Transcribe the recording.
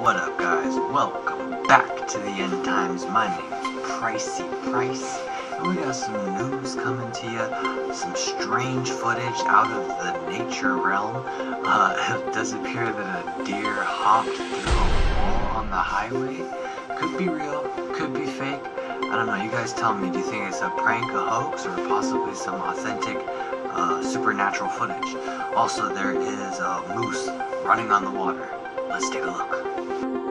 Welcome back to the end times. My name's Pricey Price, and we got some news coming to you. Some strange footage out of the nature realm. Uh, it does appear that a deer hopped through a wall on the highway. Could be real, could be fake. I don't know. You guys tell me. Do you think it's a prank, a hoax, or possibly some authentic uh, supernatural footage? Also, there is a moose running on the water. Let's take a look.